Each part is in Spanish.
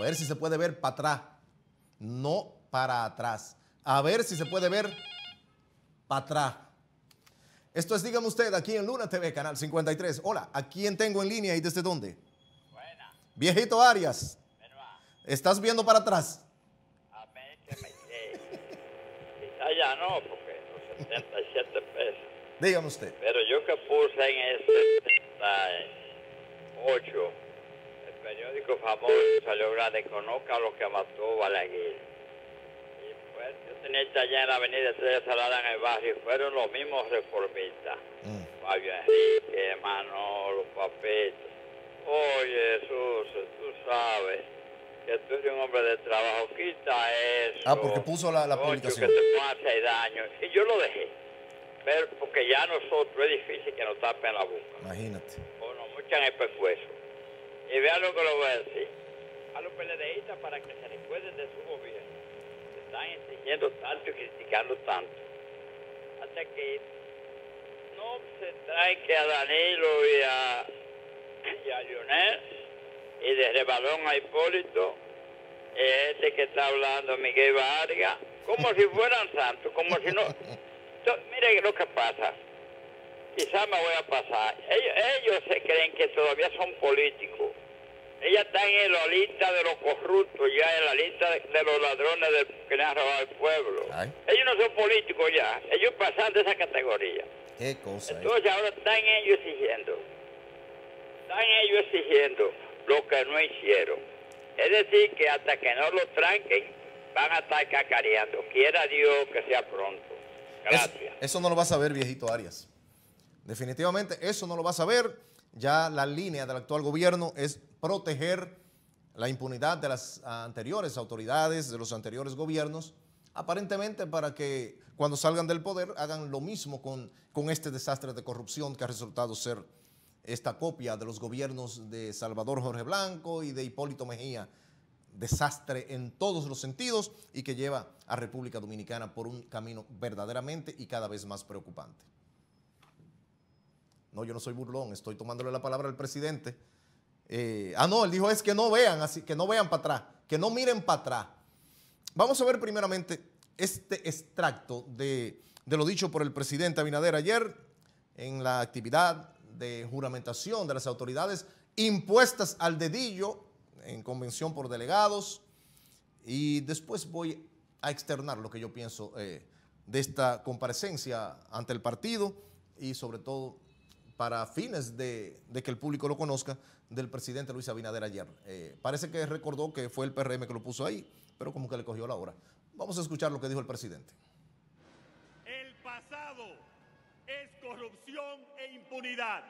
A ver si se puede ver para atrás, no para atrás. A ver si se puede ver para atrás. Esto es, dígame usted, aquí en Luna TV, Canal 53. Hola, ¿a quién tengo en línea y desde dónde? Buena, Viejito Arias. ¿estás viendo para atrás? A mí que me ya no, porque los 77 pesos. Dígame usted. Pero yo que puse en el 78, el periódico famoso salió grande, conozca lo que mató Balaguer. Y pues yo tenía esta allá en la avenida Estrella Salada en el barrio, y fueron los mismos reformistas. Mm. Fabio Enrique, Manolo, Papito. Oye, Jesús, tú sabes que tú eres un hombre de trabajo, quita eso. Ah, porque puso la- la publicación. que te hacer daño. Y yo lo dejé. Pero porque ya nosotros es difícil que nos tapen la boca Imagínate. o nos muchan el pescuezo. Y vean lo que lo voy a decir. A los PLDistas para que se recuerden de su gobierno. están exigiendo tanto y criticando tanto. Hasta que no se traen que a Danilo y a, y a Lionel y de rebalón a Hipólito, este que está hablando Miguel Vargas, como si fueran santos, como si no... To- Mire lo que pasa quizás me voy a pasar. Ellos, ellos se creen que todavía son políticos. Ellos están en la lista de los corruptos, ya en la lista de, de los ladrones del- que le han robado el pueblo. Ay. Ellos no son políticos ya, ellos pasan de esa categoría. Qué cosa. Entonces ahora están ellos exigiendo, están ellos exigiendo lo que no hicieron. Es decir, que hasta que no lo tranquen, van a estar cacareando. Quiera Dios que sea pronto. Eso, Gracias. eso no lo vas a ver, viejito Arias. Definitivamente eso no lo vas a ver. Ya la línea del actual gobierno es proteger la impunidad de las anteriores autoridades, de los anteriores gobiernos, aparentemente para que cuando salgan del poder hagan lo mismo con, con este desastre de corrupción que ha resultado ser esta copia de los gobiernos de Salvador Jorge Blanco y de Hipólito Mejía. Desastre en todos los sentidos y que lleva a República Dominicana por un camino verdaderamente y cada vez más preocupante. No, yo no soy burlón, estoy tomándole la palabra al presidente. Eh, ah, no, él dijo es que no vean así, que no vean para atrás, que no miren para atrás. Vamos a ver primeramente este extracto de, lo dicho por el presidente Abinader ayer en la actividad de juramentación de las autoridades impuestas al dedillo en convención por delegados y después voy a externar lo que yo pienso eh, de esta comparecencia ante el partido y sobre todo para fines de, que el público lo conozca del presidente Luis Abinader ayer. Eh, parece que recordó que fue el PRM que lo puso ahí, pero como que le cogió la hora. Vamos a escuchar lo que dijo el presidente. El pasado es corrupción e impunidad.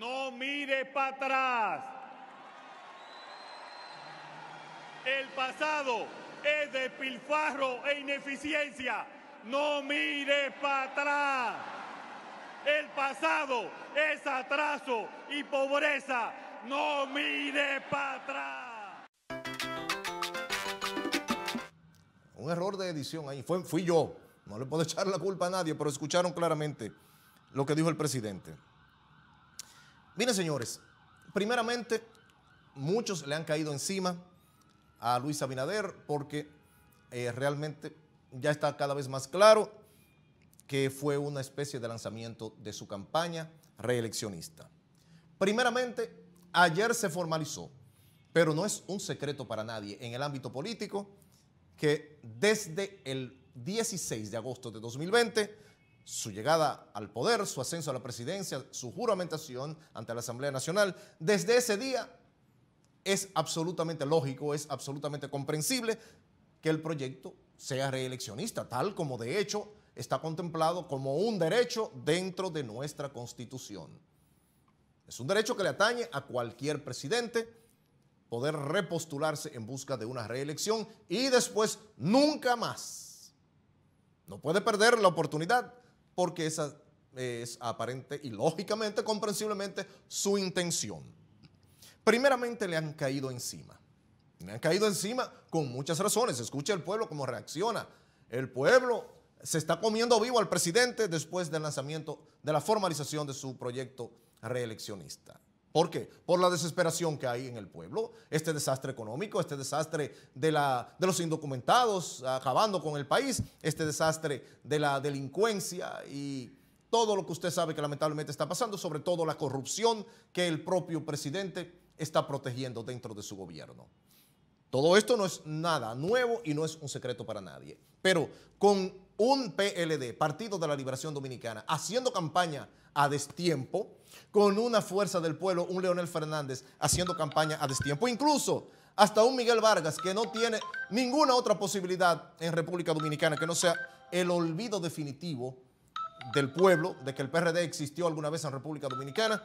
No mire para atrás. El pasado es despilfarro e ineficiencia. No mire para atrás. Pasado es atraso y pobreza. No mire para atrás. Un error de edición ahí. Fui yo. No le puedo echar la culpa a nadie, pero escucharon claramente lo que dijo el presidente. Miren, señores, primeramente, muchos le han caído encima a Luis Abinader porque eh, realmente ya está cada vez más claro que fue una especie de lanzamiento de su campaña reeleccionista. Primeramente, ayer se formalizó, pero no es un secreto para nadie en el ámbito político que desde el 16 de agosto de 2020, su llegada al poder, su ascenso a la presidencia, su juramentación ante la Asamblea Nacional, desde ese día es absolutamente lógico, es absolutamente comprensible que el proyecto sea reeleccionista, tal como de hecho está contemplado como un derecho dentro de nuestra Constitución. Es un derecho que le atañe a cualquier presidente poder repostularse en busca de una reelección y después nunca más. No puede perder la oportunidad porque esa es aparente y lógicamente, comprensiblemente, su intención. Primeramente le han caído encima. Le han caído encima con muchas razones. Escucha el pueblo cómo reacciona. El pueblo se está comiendo vivo al presidente después del lanzamiento de la formalización de su proyecto reeleccionista. ¿Por qué? Por la desesperación que hay en el pueblo, este desastre económico, este desastre de, la, de los indocumentados acabando con el país, este desastre de la delincuencia y todo lo que usted sabe que lamentablemente está pasando, sobre todo la corrupción que el propio presidente está protegiendo dentro de su gobierno. Todo esto no es nada nuevo y no es un secreto para nadie. Pero con un PLD, Partido de la Liberación Dominicana, haciendo campaña a destiempo, con una fuerza del pueblo, un Leonel Fernández haciendo campaña a destiempo, incluso hasta un Miguel Vargas que no tiene ninguna otra posibilidad en República Dominicana que no sea el olvido definitivo del pueblo de que el PRD existió alguna vez en República Dominicana,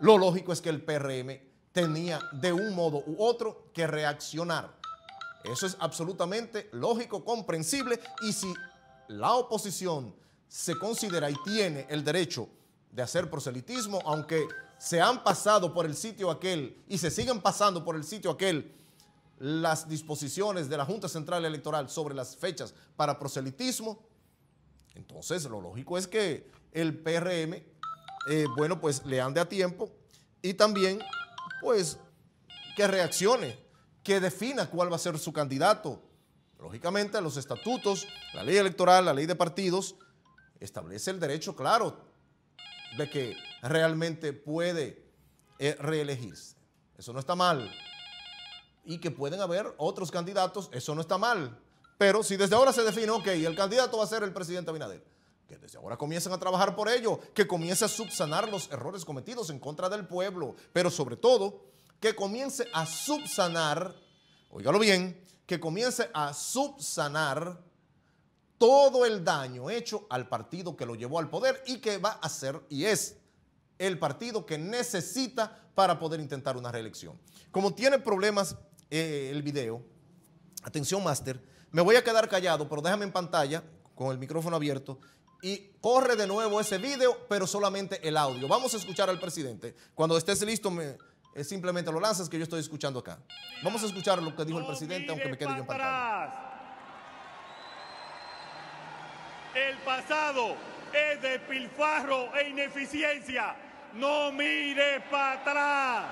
lo lógico es que el PRM tenía de un modo u otro que reaccionar. Eso es absolutamente lógico, comprensible y si la oposición se considera y tiene el derecho de hacer proselitismo, aunque se han pasado por el sitio aquel y se siguen pasando por el sitio aquel las disposiciones de la Junta Central Electoral sobre las fechas para proselitismo, entonces lo lógico es que el PRM, eh, bueno, pues le ande a tiempo y también, pues, que reaccione, que defina cuál va a ser su candidato. Lógicamente, los estatutos, la ley electoral, la ley de partidos, establece el derecho claro de que realmente puede eh, reelegirse. Eso no está mal. Y que pueden haber otros candidatos, eso no está mal. Pero si desde ahora se define, ok, el candidato va a ser el presidente Abinader, que desde ahora comiencen a trabajar por ello, que comience a subsanar los errores cometidos en contra del pueblo, pero sobre todo, que comience a subsanar, oígalo bien, que comience a subsanar todo el daño hecho al partido que lo llevó al poder y que va a ser y es el partido que necesita para poder intentar una reelección. Como tiene problemas eh, el video, atención máster, me voy a quedar callado, pero déjame en pantalla con el micrófono abierto y corre de nuevo ese video, pero solamente el audio. Vamos a escuchar al presidente. Cuando estés listo, me, eh, simplemente lo lanzas que yo estoy escuchando acá. Vamos a escuchar lo que dijo el presidente, aunque me quede yo en pantalla. El pasado es de pilfarro e ineficiencia. No mire para atrás.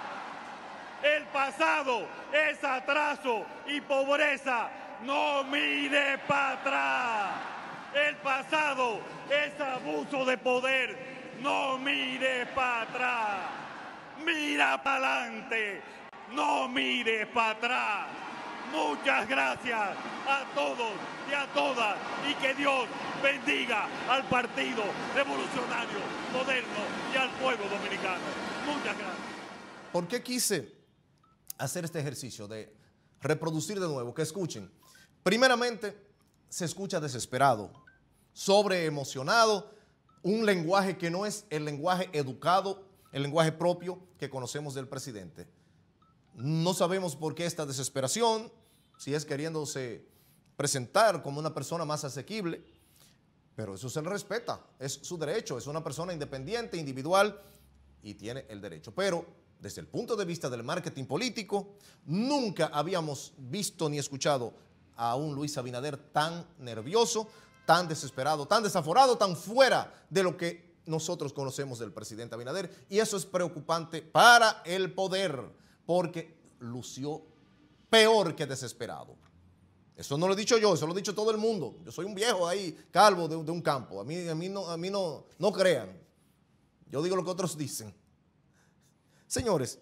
El pasado es atraso y pobreza. No mire para atrás. El pasado es abuso de poder. No mire para atrás. Mira para adelante. No mire para atrás. Muchas gracias a todos y a todas y que Dios bendiga al Partido Revolucionario Moderno y al pueblo dominicano. Muchas gracias. ¿Por qué quise hacer este ejercicio de reproducir de nuevo? Que escuchen. Primeramente, se escucha desesperado, sobreemocionado, un lenguaje que no es el lenguaje educado, el lenguaje propio que conocemos del presidente. No sabemos por qué esta desesperación, si es queriéndose presentar como una persona más asequible, pero eso se le respeta, es su derecho, es una persona independiente, individual y tiene el derecho. Pero desde el punto de vista del marketing político, nunca habíamos visto ni escuchado a un Luis Abinader tan nervioso, tan desesperado, tan desaforado, tan fuera de lo que nosotros conocemos del presidente Abinader. Y eso es preocupante para el poder, porque lució peor que desesperado. Eso no lo he dicho yo, eso lo ha dicho todo el mundo. Yo soy un viejo ahí, calvo de, un campo. A mí, a mí, no, a mí no, no crean. Yo digo lo que otros dicen. Señores,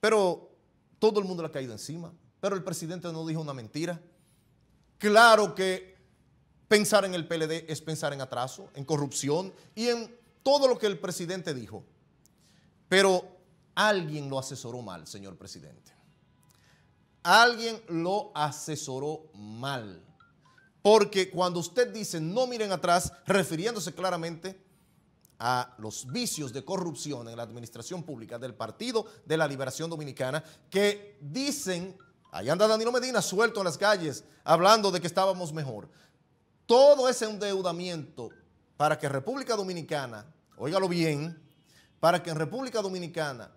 pero todo el mundo le ha caído encima. Pero el presidente no dijo una mentira. Claro que pensar en el PLD es pensar en atraso, en corrupción y en todo lo que el presidente dijo. Pero alguien lo asesoró mal, señor presidente alguien lo asesoró mal. Porque cuando usted dice no miren atrás, refiriéndose claramente a los vicios de corrupción en la administración pública del Partido de la Liberación Dominicana, que dicen, ahí anda Danilo Medina suelto en las calles, hablando de que estábamos mejor. Todo ese endeudamiento para que República Dominicana, óigalo bien, para que en República Dominicana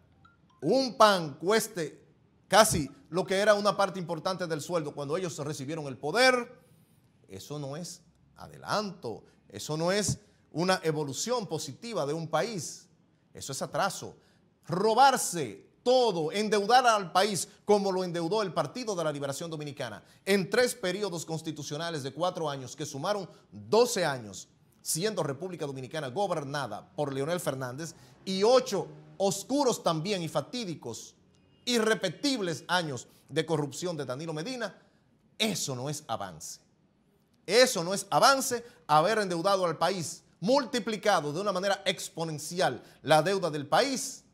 un pan cueste casi lo que era una parte importante del sueldo cuando ellos recibieron el poder, eso no es adelanto, eso no es una evolución positiva de un país, eso es atraso. robarse todo, endeudar al país como lo endeudó el Partido de la Liberación Dominicana en tres periodos constitucionales de cuatro años que sumaron 12 años, siendo República Dominicana gobernada por Leonel Fernández y ocho oscuros también y fatídicos, irrepetibles años de corrupción de Danilo Medina, eso no es avance. Eso no es avance haber endeudado al país, multiplicado de una manera exponencial la deuda del país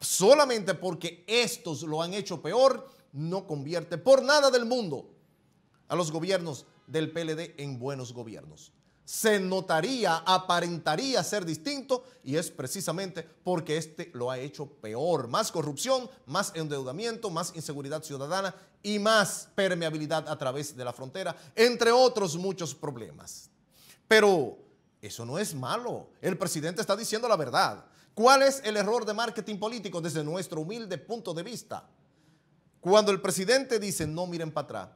solamente porque estos lo han hecho peor, no convierte por nada del mundo a los gobiernos del PLD en buenos gobiernos. Se notaría, aparentaría ser distinto y es precisamente porque este lo ha hecho peor. Más corrupción, más endeudamiento, más inseguridad ciudadana y más permeabilidad a través de la frontera, entre otros muchos problemas. Pero eso no es malo. El presidente está diciendo la verdad. ¿Cuál es el error de marketing político desde nuestro humilde punto de vista? Cuando el presidente dice no miren para atrás,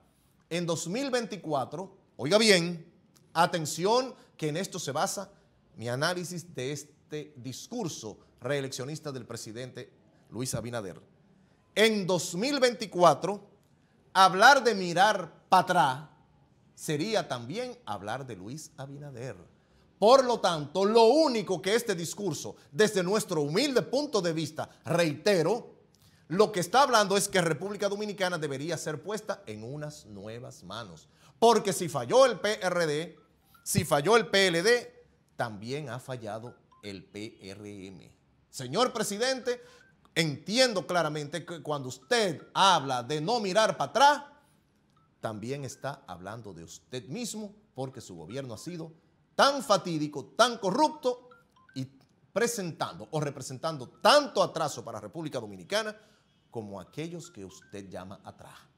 en 2024, oiga bien, atención que en esto se basa mi análisis de este discurso reeleccionista del presidente Luis Abinader. En 2024, hablar de mirar para atrás sería también hablar de Luis Abinader. Por lo tanto, lo único que este discurso, desde nuestro humilde punto de vista, reitero, lo que está hablando es que República Dominicana debería ser puesta en unas nuevas manos. Porque si falló el PRD, si falló el PLD, también ha fallado el PRM. Señor presidente, entiendo claramente que cuando usted habla de no mirar para atrás, también está hablando de usted mismo porque su gobierno ha sido tan fatídico, tan corrupto y presentando o representando tanto atraso para República Dominicana como aquellos que usted llama atrás.